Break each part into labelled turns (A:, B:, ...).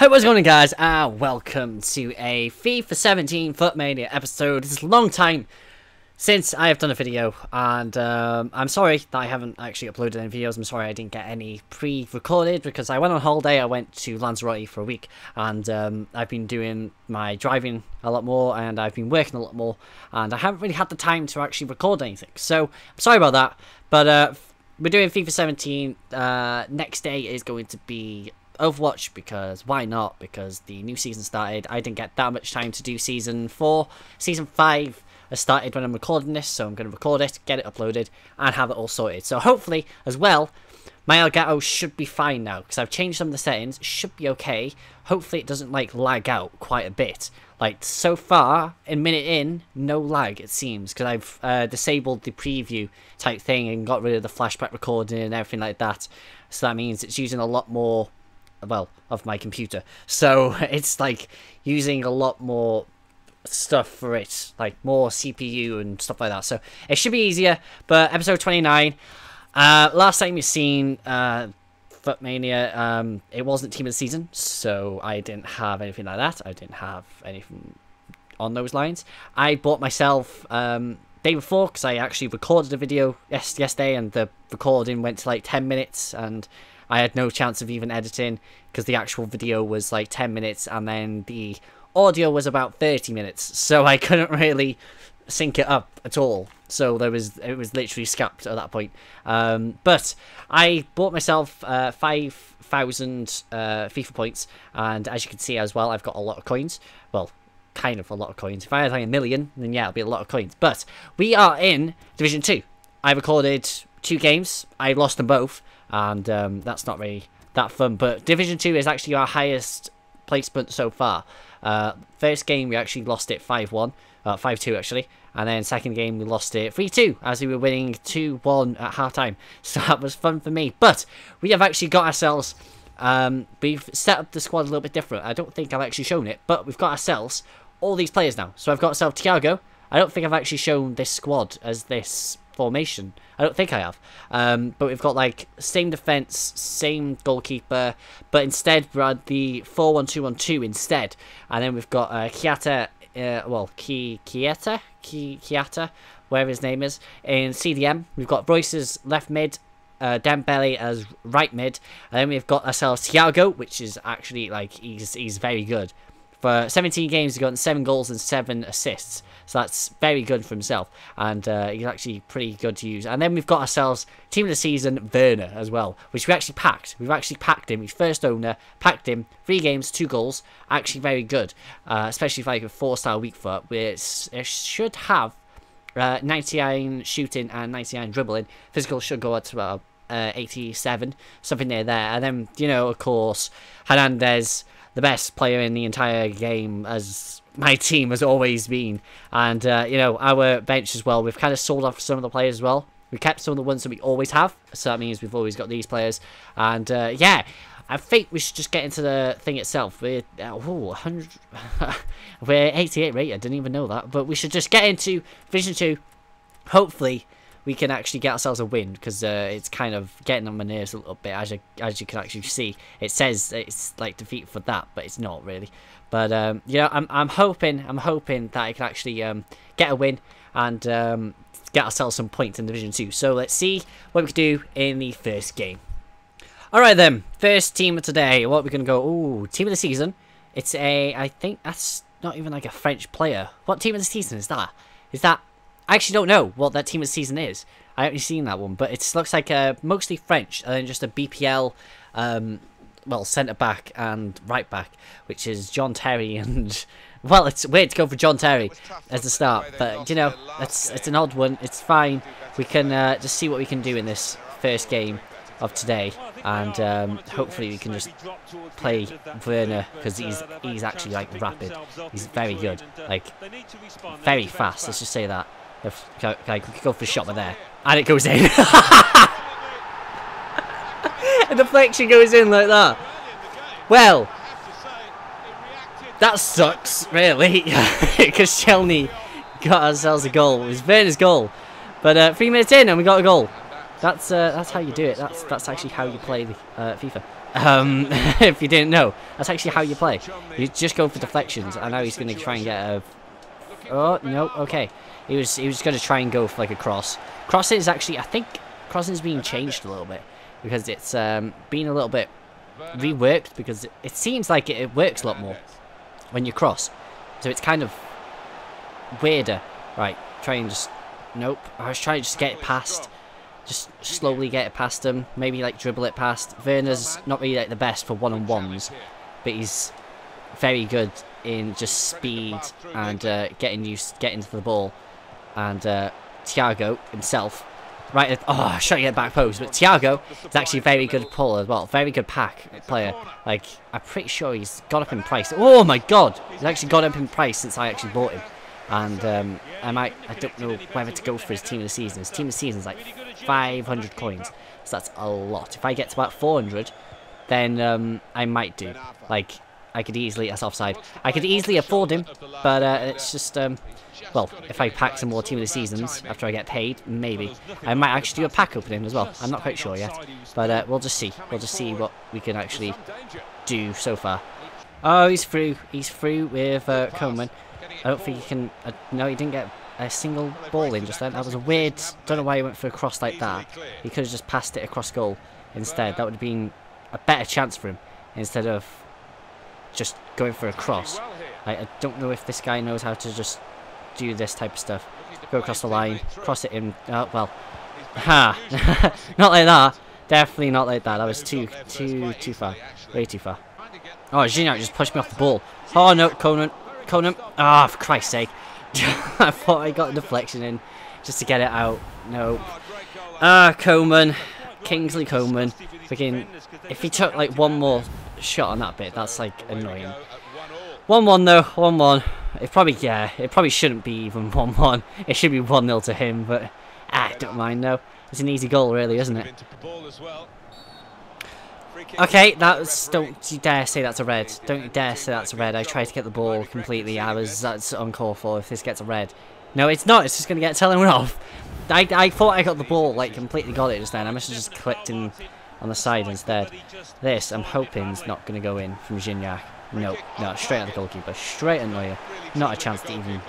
A: Hey, what's going on guys, and uh, welcome to a FIFA 17 FUTMANIA episode. It's a long time since I have done a video, and um, I'm sorry that I haven't actually uploaded any videos. I'm sorry I didn't get any pre-recorded, because I went on holiday, I went to Lanzarote for a week, and um, I've been doing my driving a lot more, and I've been working a lot more, and I haven't really had the time to actually record anything. So, I'm sorry about that, but uh, we're doing FIFA 17. Uh, next day is going to be Overwatch because why not? Because the new season started. I didn't get that much time to do season four. Season five has started when I'm recording this, so I'm going to record it, get it uploaded, and have it all sorted. So hopefully, as well, my Elgato should be fine now because I've changed some of the settings. Should be okay. Hopefully, it doesn't like lag out quite a bit. Like so far, a minute in, no lag it seems because I've uh, disabled the preview type thing and got rid of the flashback recording and everything like that. So that means it's using a lot more well, of my computer. So it's like using a lot more stuff for it, like more CPU and stuff like that. So it should be easier. But episode 29, uh, last time you've seen uh, FUTMANIA, um, it wasn't team of the season, so I didn't have anything like that. I didn't have anything on those lines. I bought myself um, day before because I actually recorded a video yes yesterday, and the recording went to like 10 minutes and I had no chance of even editing because the actual video was like 10 minutes and then the audio was about 30 minutes. So I couldn't really sync it up at all. So there was it was literally scrapped at that point. Um, but I bought myself uh, 5,000 uh, FIFA points and as you can see as well I've got a lot of coins. Well, kind of a lot of coins. If I had like a million, then yeah, it'll be a lot of coins. But we are in Division 2. I recorded two games. I lost them both and um, that's not really that fun. But Division 2 is actually our highest placement so far. Uh, first game, we actually lost it 5-1, uh, 5-2 actually, and then second game, we lost it 3-2, as we were winning 2-1 at half-time. So that was fun for me. But we have actually got ourselves... Um, we've set up the squad a little bit different. I don't think I've actually shown it, but we've got ourselves all these players now. So I've got ourselves Thiago. I don't think I've actually shown this squad as this formation. I don't think I have. Um, but we've got like same defense, same goalkeeper, but instead we're at the 4-1-2-1-2 instead. And then we've got uh, Kiata, uh, well, Ki Kieta, Ki Kiata, whatever his name is, in CDM. We've got Reus's left mid, uh, Dembele as right mid, and then we've got ourselves Thiago, which is actually like he's he's very good. For 17 games, he's gotten 7 goals and 7 assists. So that's very good for himself. And uh, he's actually pretty good to use. And then we've got ourselves Team of the Season, Werner, as well. Which we actually packed. We've actually packed him. He's first owner. Packed him. Three games, two goals. Actually very good. Uh, especially if I a four-star weak foot. Which it should have uh, 99 shooting and 99 dribbling. Physical should go up to about uh, 87. Something near there. And then, you know, of course, Hernandez the best player in the entire game as my team has always been. And, uh, you know, our bench as well, we've kind of sold off some of the players as well. We kept some of the ones that we always have, so that means we've always got these players. And, uh, yeah, I think we should just get into the thing itself. We're, uh, ooh, 100, we're 88 rated, I didn't even know that. But we should just get into Vision 2, hopefully we can actually get ourselves a win because uh, it's kind of getting on my nerves a little bit as you, as you can actually see. It says it's like defeat for that but it's not really. But um, yeah I'm, I'm hoping I'm hoping that I can actually um, get a win and um, get ourselves some points in Division 2 so let's see what we can do in the first game. Alright then. First team of today. What we're gonna go? Ooh, team of the season. It's a I think that's not even like a French player. What team of the season is that? Is that I actually don't know what that team of the season is. I haven't seen that one, but it looks like uh, mostly French and then just a BPL, um, well, centre back and right back, which is John Terry and. Well, it's weird to go for John Terry as the start, but you know, it's it's an odd one. It's fine. We can uh, just see what we can do in this first game of today, and um, hopefully we can just play Werner because he's he's actually like rapid. He's very good, like very fast. Let's just say that. Okay, go for a shot there. And it goes in. the deflection goes in like that. Well, that sucks, really. Because Shelny got ourselves a goal. It was Werner's goal. But uh, three minutes in and we got a goal. That's uh, that's how you do it. That's that's actually how you play the, uh, FIFA. Um, if you didn't know, that's actually how you play. You just go for deflections. I know he's going to try and get a. Oh no, okay. He was he was going to try and go for like a cross. Crossing is actually, I think, crossing's being changed a little bit because it's um, been a little bit reworked because it, it seems like it, it works a lot more when you cross. So it's kind of weirder. Right, try and just nope. I was trying to just get it past just slowly get it past him. Maybe like dribble it past. Werner's not really like the best for one-on-ones, but he's very good in just speed and uh, getting used, getting to the ball. And uh, Thiago himself, right? At, oh, trying to get back post, but Thiago is actually a very good puller as well. Very good pack player. Like I'm pretty sure he's got up in price. Oh my god, he's actually got up in price since I actually bought him. And um, I might, I don't know whether to go for his team of the season. His team of the season is like 500 coins, so that's a lot. If I get to about 400, then um, I might do. Like, I could easily, that's offside. I could easily afford him, but uh, it's just, um, well, if I pack some more team of the seasons after I get paid, maybe. I might actually do a pack opening as well. I'm not quite sure yet, but uh, we'll just see. We'll just see what we can actually do so far. Oh, he's through. He's through with uh, Coleman. I don't think he can... Uh, no, he didn't get a single ball in just then. That was a weird... Don't know why he went for a cross like that. He could have just passed it across goal instead. That would have been a better chance for him instead of just going for a cross. I, I don't know if this guy knows how to just do this type of stuff. Go across the line, cross it in. Oh, well. Ha! not like that. Definitely not like that. That was too, too, too far. Way too far. Oh, Gignac just pushed me off the ball. Oh, no, Coman. Coman. Ah, oh, for Christ's sake. I thought I got a deflection in just to get it out. No. Ah, Coman. Kingsley Coman. Freaking, if he took like one more shot on that bit, that's like annoying. 1-1 though, 1-1. It probably, yeah, it probably shouldn't be even 1-1. It should be 1-0 to him, but ah, don't mind though. It's an easy goal really, isn't it? Okay, that's don't you dare say that's a red. Don't you dare say that's a red. I tried to get the ball completely. I was that's uncalled for if this gets a red. No, it's not. It's just gonna get telling off. I I thought I got the ball, like completely got it just then. I must have just clicked in on the side instead. This I'm hoping is not gonna go in from Gignac. No, no, straight at the goalkeeper, straight at Neuer. Not a chance to even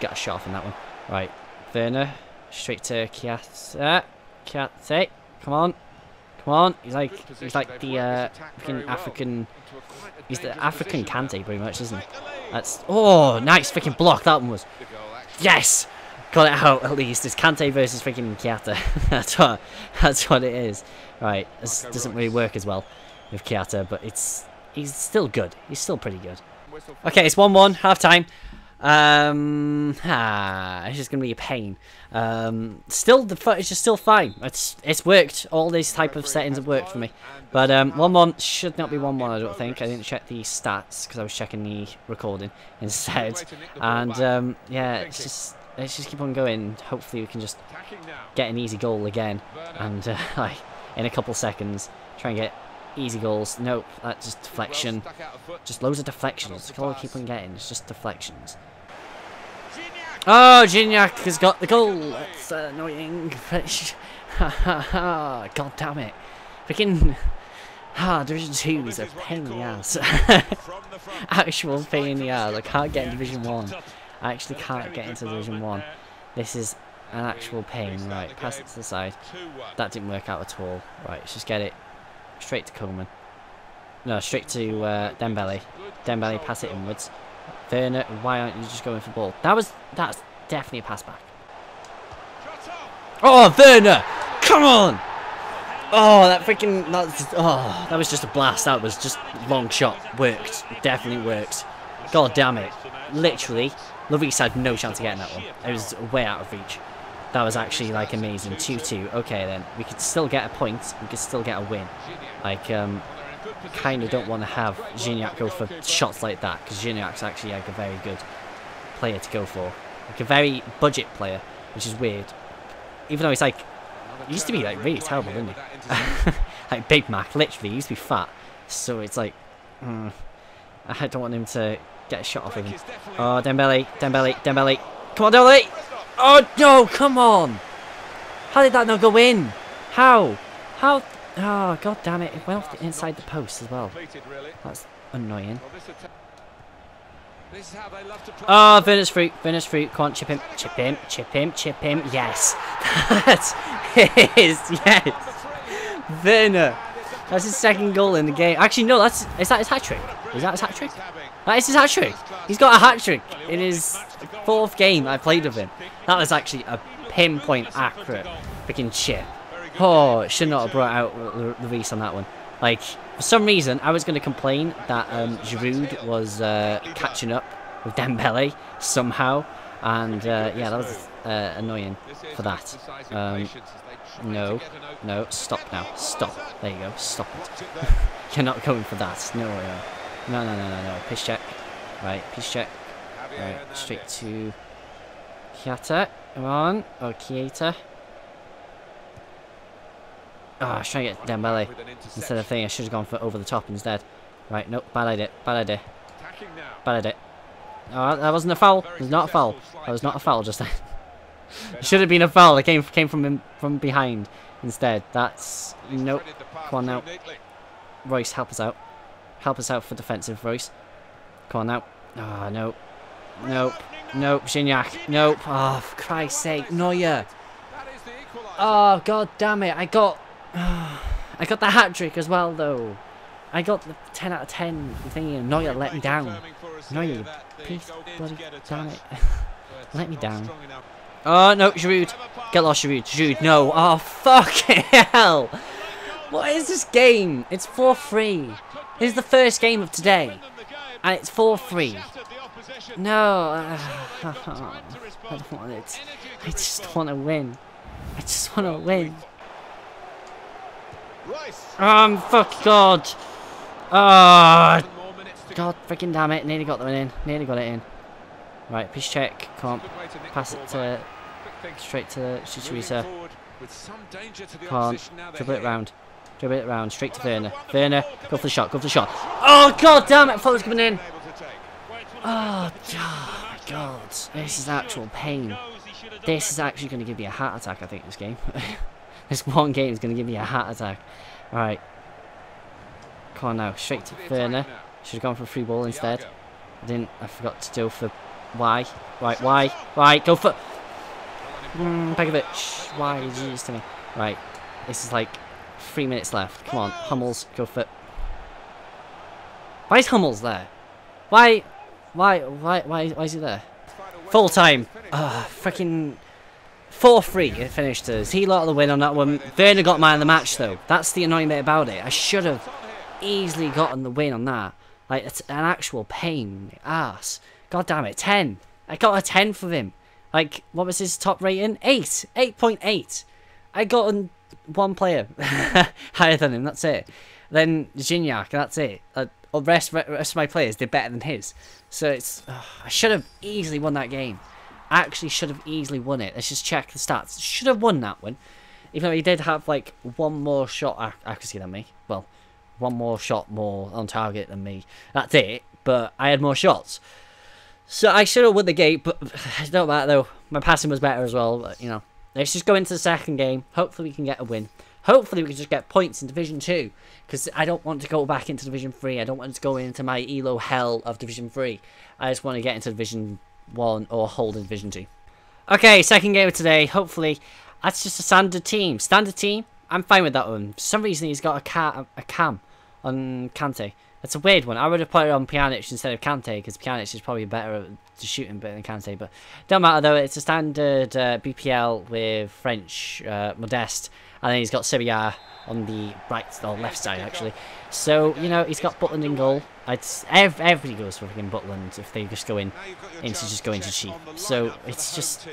A: get a shot off from that one. Right, Werner, straight to Kiate. Kiate, come on, Come on, he's like he's like the uh, freaking African. He's the African Kante, pretty much, isn't he? That's oh, nice freaking block that one was. Yes, got it out at least. It's Kante versus freaking Kiata. that's what that's what it is. Right, this doesn't really work as well with Kiata, but it's he's still good. He's still pretty good. Okay, it's one-one half time. Um, ah, it's just gonna be a pain. Um, still, the footage is still fine. It's it's worked. All these type of settings have worked for me. But um, one one should not be one one. I don't think. I didn't check the stats because I was checking the recording instead. And um, yeah, it's just let's just keep on going. Hopefully, we can just get an easy goal again, and uh, like in a couple seconds, try and get Easy goals. Nope, that's just deflection. Just loads of deflections. That's all I keep on getting. It's just deflections. Oh, Gignac has got the goal. That's annoying. God damn it. Freaking... Ah, Division 2 is a pain in the ass. Actual pain in the ass. I can't get in Division 1. I actually can't get into Division 1. This is an actual pain. Right, pass it to the side. That didn't work out at all. Right, let's just get it Straight to Coleman. No, straight to uh, Dembele. Dembele, pass it inwards. Werner, why aren't you just going for the ball? That was, that's definitely a pass back. Oh, Werner! Come on! Oh, that freaking, that's, oh, that was just a blast. That was just long shot. Worked. Definitely worked. God damn it. Literally, Lloris had no chance of getting that one. It was way out of reach. That was actually like amazing. 2-2. Okay then. We could still get a point. We could still get a win. Like, um, kind of don't want to have Gignac go for shots like that. Because Gignac's actually like a very good player to go for. Like a very budget player. Which is weird. Even though he's like... He used to be like really terrible, didn't he? like Big Mac, literally. He used to be fat. So it's like... Mm, I don't want him to get a shot off of him. Oh, Dembele, Dembele, Dembele. Come on, Dembele! Oh, no, come on! How did that not go in? How? How? Oh, god damn it. It went off inside the post as well. That's annoying. Oh, Venus Fruit, Venus Fruit, come on, chip him, chip him, chip him, chip him, yes. That's yes. Werner. That's his second goal in the game. Actually, no, that's, is that his hat-trick? Is that his hat-trick? That is his hat-trick. He's got a hat-trick in his fourth game I played with him. That was actually a pinpoint accurate freaking chip. Oh, should not have brought out the Luis on that one. Like, for some reason, I was going to complain that um, Giroud was uh, catching up with Dembele somehow. And, uh, yeah, that was uh, annoying for that. Um, no, no, stop now. Stop. There you go. Stop it. You're not going for that. No, no, no, no, no, no. Pitch check. Right, pitch check. Right, straight to Kiata. Come on. Oh, Kiata. Oh, I was trying to get Dembele instead of thinking I should have gone for over the top instead. Right, nope, bad idea, bad idea. Bad idea. Oh, that wasn't a foul. It was not a foul. That was not a foul just then. it should have been a foul. It came came from from behind instead. That's nope. Come on now. Reus, help us out. Help us out for defensive, voice. Come on now. Oh, nope. Nope. Nope. Gignac. Nope. Oh, for Christ's sake. Neuer. Oh, god damn it. I got I got the hat trick as well, though. I got the 10 out of 10 thingy, and Neuer let me down. Neuer, please, bloody damn it. let me down. Oh, no, Giroud. Get lost, Giroud. Giroud, no. Oh, fuck hell. What is this game? It's 4-3. This is the first game of today. And it's 4-3. No. Uh, I don't want it. I just want to win. I just want to win. Um, fuck God. Ah, oh, God freaking damn it. Nearly got the them in. Nearly got it in. Right, pitch check. Come on. Pass it to straight to Chicharito. Come on. Dribble it round. Dribble it round. Straight to Werner. Werner, go for the shot. Go for the shot. Oh, God damn it. Was coming in. Oh, oh God. This is actual pain. This is actually going to give me a heart attack, I think, this game. This one game is going to give me a heart attack. Alright. Come on now. Straight to Werner. Should have gone for a free ball instead. I didn't. I forgot to do for why. Right, why? Right, go for... Mm. Why did you do this to me? Right. This is like three minutes left. Come on. Hummels, go for... it. Why is Hummels there? Why... Why, why, why, why is he there? Full time. Ah, freaking 4-3 it finished us. He got the win on that one. Werner got man of the match though. That's the annoying bit about it. I should have easily gotten the win on that. Like, it's an actual pain ass. God damn it. 10. I got a 10 for him. Like, what was his top rating? 8. 8.8. I got one player higher than him. That's it. Then Gignac. That's it. Uh, the rest, rest of my players did better than his. So it's... I should have easily won that game I actually should have easily won it. Let's just check the stats. Should have won that one. Even though he did have like one more shot accuracy than me. Well, one more shot more on target than me. That's it. But I had more shots. So I should have won the game, but it don't matter though. My passing was better as well, but you know. Let's just go into the second game. Hopefully we can get a win. Hopefully we can just get points in Division 2. Because I don't want to go back into Division 3. I don't want to go into my ELO hell of Division 3. I just want to get into Division one or hold in Division 2. Okay, second game of today. Hopefully, that's just a standard team. Standard team, I'm fine with that one. For some reason, he's got a, ca a cam on Kante. That's a weird one. I would have put it on Pjanic instead of Kante, because Pjanic is probably better to shooting better than Kante. But don't matter, though. It's a standard uh, BPL with French uh, Modeste. And then he's got Syria on the right or left side, actually. So, you know, he's got Butland in goal. It's, everybody goes for fucking Butland if they just go in into just going to cheap. So, it's just...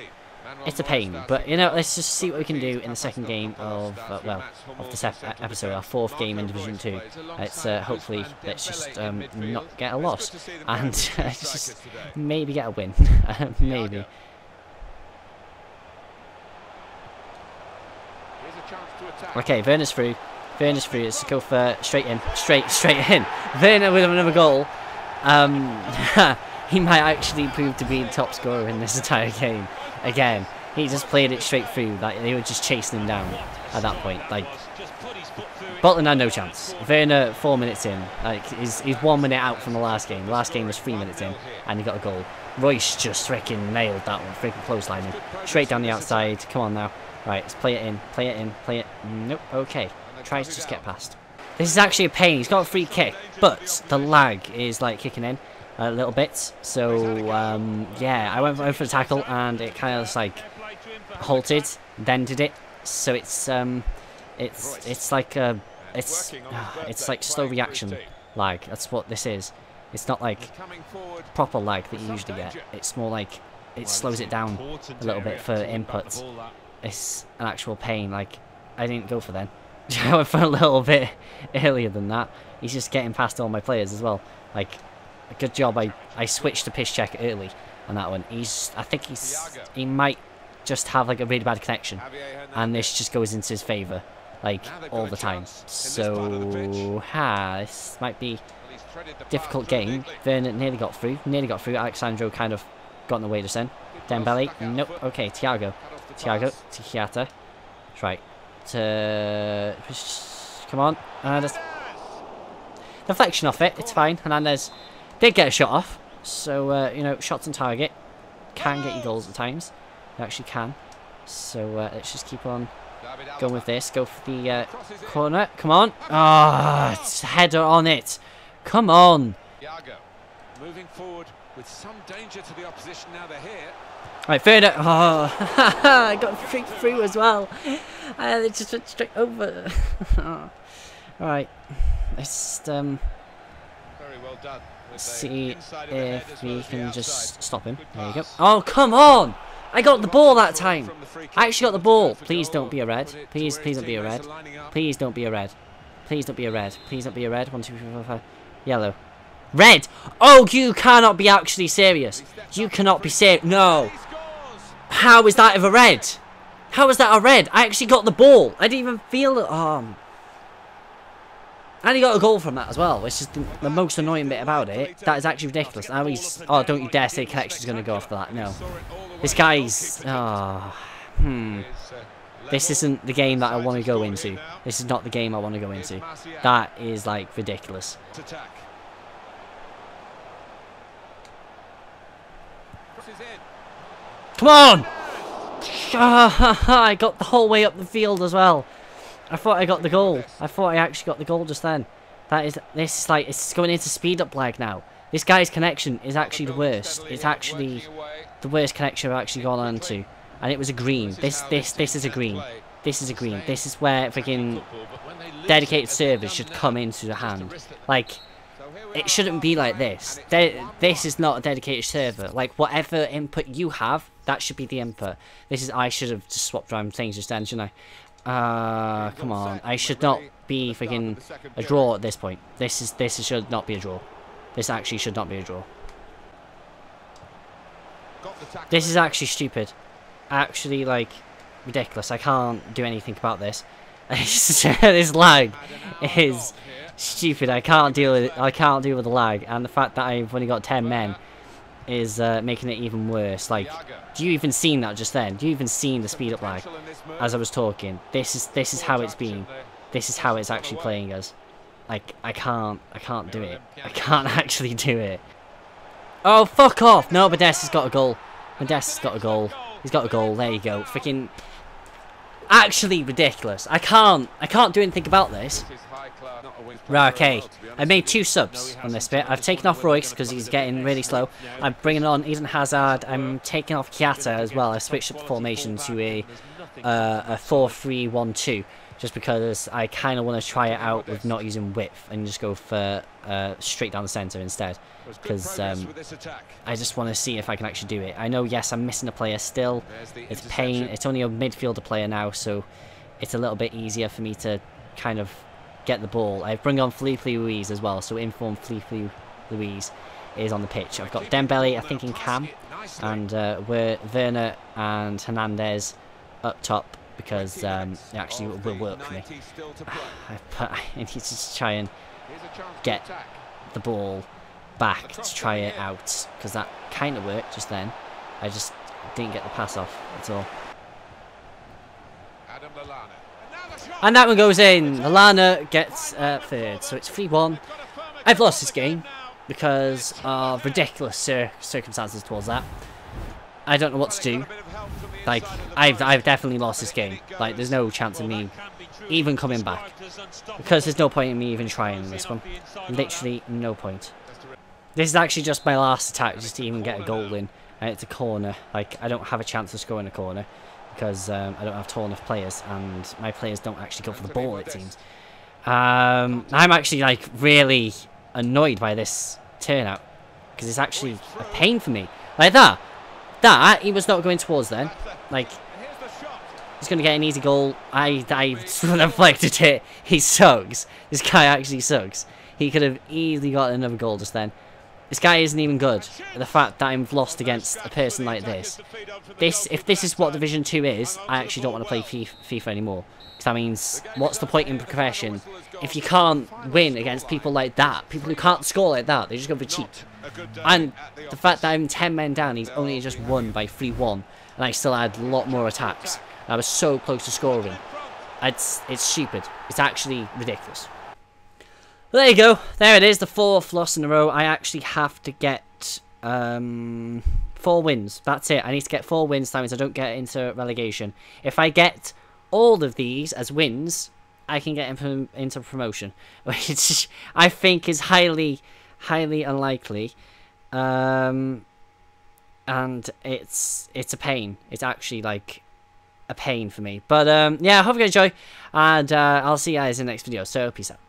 A: It's a pain, but you know, let's just see what we can do in the second game of, uh, well, of this ep episode, our fourth game in Division 2. Let's uh, hopefully, let's just um, not get a loss, and just maybe get a win, maybe. Okay, Werner's through. Werner's through. Let's go for straight in. Straight, straight in. Werner with another goal. Um, he might actually prove to be the top scorer in this entire game. Again, he just played it straight through. Like they were just chasing him down at that point. Like Butland had no chance. Werner, four minutes in. Like, he's, he's one minute out from the last game. The last game was three minutes in, and he got a goal. Reus just freaking nailed that one. Freaking clotheslining. Straight down the outside. Come on now. Right, let's play it in. Play it in. Play it. Nope. Okay. Tries to just get past. This is actually a pain. He's got a free kick, but the lag is like kicking in a little bit. So um, yeah, I went for the tackle and it kind of like halted, then did it. So it's um, it's it's like a it's it's like slow reaction lag. That's what this is. It's not like proper lag that you usually get. It's more like it slows it down a little bit for inputs. It's an actual pain. Like I didn't go for then. I went for a little bit earlier than that. He's just getting past all my players as well. Like good job I I switched to pitch check early on that one. He's I think he's he might just have like a really bad connection, and this just goes into his favour like all the time. So ha, this might be difficult game. Vernon nearly got through, nearly got through. Alex Sandro kind of got in the way just then. Dembele, nope. Okay, Thiago, Thiago, Tikiata. Right. To come on, just deflection off it. It's fine. Hernandez did get a shot off, so uh, you know shots on target can get you goals at times. You actually can. So uh, let's just keep on going with this. Go for the uh, corner. Come on. Ah, oh, header on it. Come on. Moving forward with some danger to the opposition now they're here. Right, third. Oh, I got straight through as well. And it just went straight over. oh. Right, let's um. Very well done. See if we can just stop him. There you go. Oh, come on! I got the ball that time. I actually got the ball. Please don't be a red. Please, please don't be a red. Please don't be a red. Please don't be a red. Please don't be a red. One, two, three, four, five. Yellow. Red! Oh, you cannot be actually serious. You cannot be serious. No. How is that of a red? How is that a red? I actually got the ball. I didn't even feel it. Oh, and he got a goal from that as well, which is the, the most annoying bit about it. That is actually ridiculous. Now he's... Oh, don't you dare say connection's going to go after that. No. This guy's... Oh, hmm. This isn't the game that I want to go into. This is not the game I want to go into. That is, like, ridiculous. Come on! I got the whole way up the field as well. I thought I got the goal. I thought I actually got the goal just then. That is, this is like, it's going into speed up lag now. This guy's connection is actually the worst. It's actually the worst connection I've actually gone on to. And it was a green. This, this, this is a green. This is a green. This is where freaking dedicated servers should come into the hand. Like, it shouldn't be like this. De this is not a dedicated server. Like, whatever input you have, that should be the input. This is, I should have just swapped around things just then, shouldn't I? Uh, come on. I should not be freaking a draw at this point. This is this should not be a draw. This actually should not be a draw. This is actually stupid. Actually, like, ridiculous. I can't do anything about this. this lag is stupid. I can't deal with it. I can't deal with the lag and the fact that I've only got 10 men is uh, making it even worse. Like, do you even seen that just then? Do you even seen the speed up lag as I was talking? This is this is how it's been. This is how it's actually playing us. Like, I can't, I can't do it. I can't actually do it. Oh, fuck off! No, Modesta's got a goal. Modesta's got a goal. He's got a goal. There you go. Freaking actually ridiculous. I can't, I can't do anything about this. Right, okay. I made two subs on this bit. I've taken off Reus because he's getting really slow. I'm bringing on Eden Hazard. I'm taking off Kiata as well. I switched up the formation to a uh, a 4-3-1-2 just because I kind of want to try it out with not using width and just go for uh, straight down the centre instead because um, I just want to see if I can actually do it. I know, yes, I'm missing a player still. It's pain. It's only a midfielder player now, so it's a little bit easier for me to kind of get the ball. I bring on Filipe Luís as well, so inform Filipe Luís is on the pitch. I've got Dembele, I think, in cam, and uh, we're Werner and Hernandez up top because um, it actually will work for me. I, put, I need to try and get the ball back to try it out because that kind of worked just then. I just didn't get the pass off at all. And that one goes in. Lallana gets uh, third. So it's 3-1. I've lost this game because of ridiculous cir circumstances towards that. I don't know what to do. Like, I've, I've definitely lost this game. Like, there's no chance of me even coming back. Because there's no point in me even trying this one. Literally no point. This is actually just my last attack just to even get a goal in. And it's a corner. Like, I don't have a chance of scoring a corner. Because um, I don't have tall enough players. And my players don't actually go for the ball, it seems. Um, I'm actually, like, really annoyed by this turnout. Because it's actually a pain for me. Like that. That, he was not going towards then. Like, he's going to get an easy goal. I, I deflected it. He sucks. This guy actually sucks. He could have easily got another goal just then. This guy isn't even good. The fact that I've lost against a person like this. This, If this is what Division 2 is, I actually don't want to play FIFA anymore. Because that means, what's the point in profession? if you can't win against people like that? People who can't score like that, they're just go for cheap. And the fact that I'm 10 men down, he's only just won by 3-1. And I still had a lot more attacks. I was so close to scoring. It's, it's stupid. It's actually ridiculous. Well, there you go. There it is, the fourth loss in a row. I actually have to get um, four wins. That's it. I need to get four wins that means I don't get into relegation. If I get all of these as wins, I can get into promotion, which I think is highly, highly unlikely. Um, and it's it's a pain. It's actually like a pain for me. But um, yeah, I hope you guys enjoy, and uh, I'll see you guys in the next video. So peace out.